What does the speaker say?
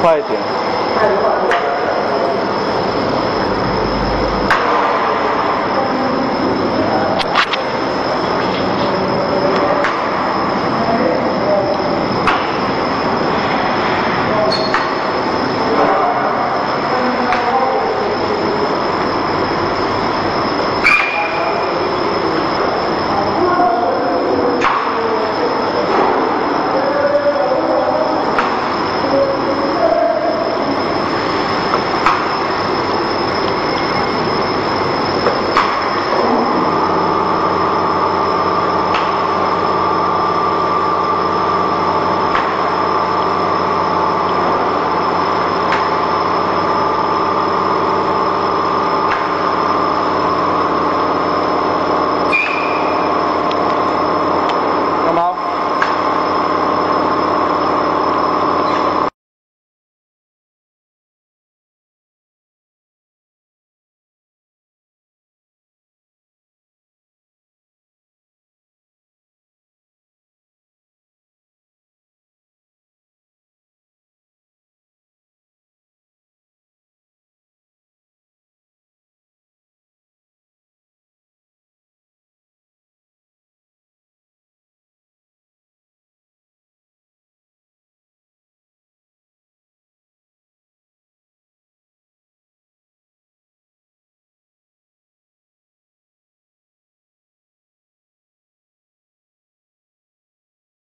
快一点。